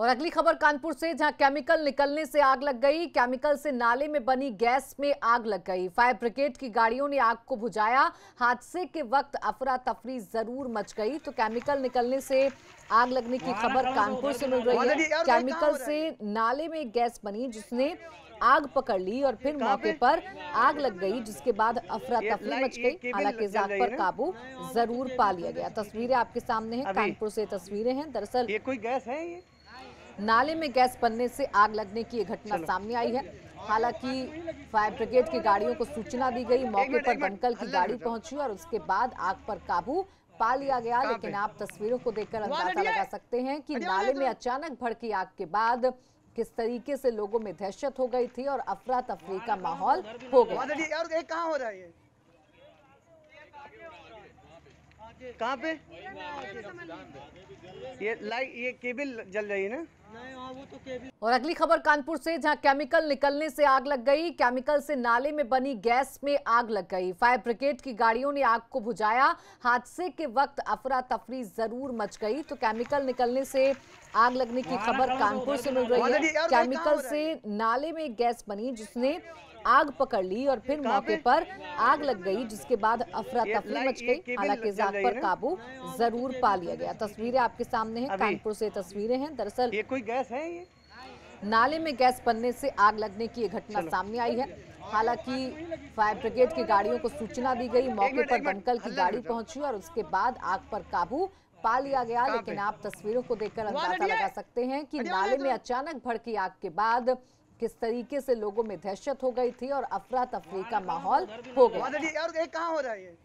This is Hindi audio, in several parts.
और अगली खबर कानपुर से जहाँ केमिकल निकलने से आग लग गई। केमिकल से नाले में बनी गैस में आग लग गई। फायर ब्रिगेड की गाड़ियों ने आग को बुझाया। हादसे के वक्त अफरा तफरी ज़रूर मच गई। तो केमिकल निकलने से आग लगने की खबर कानपुर से मिल रही है। केमिकल से नाले में गैस बनी जिसने आग पकड़ ली और फिर मौके पर आग लग गई जिसके बाद अफरा तफरी मच गई। हालाँकि इस आग पर काबू ज़रूर पा लिया गया। तस्वीरें आपके सामने हैं कानपुर से तस्वीरें हैं। दरअसल ये कोई गैस है ये? नाले में गैस बनने से आग लगने की घटना सामने आई है। हालाँकि फायर ब्रिगेड की गाड़ियों को सूचना दी गई मौके पर दमकल की गाड़ी पहुँची और उसके बाद आग पर काबू पा लिया गया लेकिन आप तस्वीरों को देखकर अंदाज़ा लगा सकते हैं कि नाले में अचानक भड़की आग के बाद किस तरीके से लोगों में दहशत हो गई थी और अफरा तफरी का माहौल हो गया कहाँ हो है पे ये लाइट ये केबल जल रही है ना और अगली खबर कानपुर से जहाँ केमिकल निकलने से आग लग गई केमिकल से नाले में बनी गैस में आग लग गई फायर ब्रिगेड की गाड़ियों ने आग को बुझाया हादसे के वक्त अफरा तफरी ज़रूर मच गई तो केमिकल निकलने से आग लगने की खबर कानपुर से मिल रही है केमिकल से नाले में गैस बनी जिसने आग पकड़ ली और फिर मौके पर आग लग गई जिसके बाद अफरा तफरी मच गई। हालाँकि इस आग पर काबू ज़रूर पा लिया गया। तस्वीरें आपके सामने हैं कानपुर से तस्वीरें हैं। दरअसल ये कोई गैस है ये? नाले में गैस बनने से आग लगने की घटना सामने आई है। हालाँकि फायर ब्रिगेड की गाड़ियों को सूचना दी गई मौके पर दमकल की गाड़ी पहुँची और उसके बाद आग पर काबू पा लिया गया लेकिन आप तस्वीरों को देखकर अंदाज़ा लगा सकते हैं कि नाले में अचानक भड़की आग के बाद किस तरीके से लोगों में दहशत हो गई थी और अफरा तफरी का माहौल हो गया और ये कहाँ हो रहा है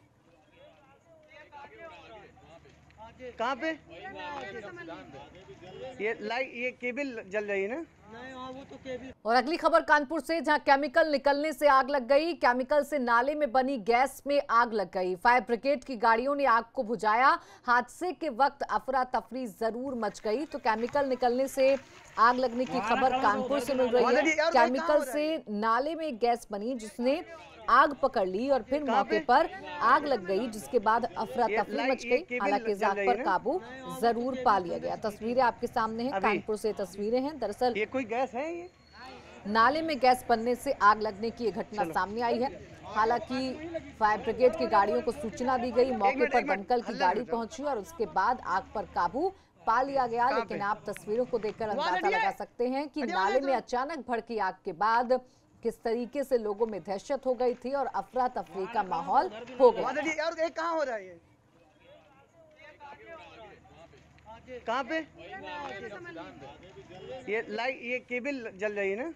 कहाँ पे? ये लाइट ये केबल जल रही है ना? और अगली खबर कानपुर से जहाँ केमिकल निकलने से आग लग गई। केमिकल से नाले में बनी गैस में आग लग गई। फायर ब्रिगेड की गाड़ियों ने आग को बुझाया। हादसे के वक्त अफरा तफरी ज़रूर मच गई। तो केमिकल निकलने से आग लगने की खबर कानपुर से मिल रही है। केमिकल से नाले में गैस बनी जिसने आग पकड़ ली और फिर मौके पर आग लग गई जिसके बाद अफरा तफरी मच गई। हालाँकि आग पर काबू ज़रूर पा लिया गया। तस्वीरें आपके सामने हैं कानपुर से तस्वीरें हैं। दरअसल ये कोई गैस है ये? नाले में गैस बनने से आग लगने की घटना सामने आई है। हालाँकि फायर ब्रिगेड की गाड़ियों को सूचना दी गई मौके पर दमकल की गाड़ी पहुँची और उसके बाद आग पर काबू पा लिया गया। लेकिन आप तस्वीरों को देखकर अंदाज़ा लगा सकते हैं कि नाले में अचानक भड़की आग के बाद किस तरीके से लोगों में दहशत हो गई थी और अफरा तफरी का माहौल हो गया यार ये कहाँ हो रहा है ये? कहाँ पे? ये लाइट ये केबल जल रही है ना?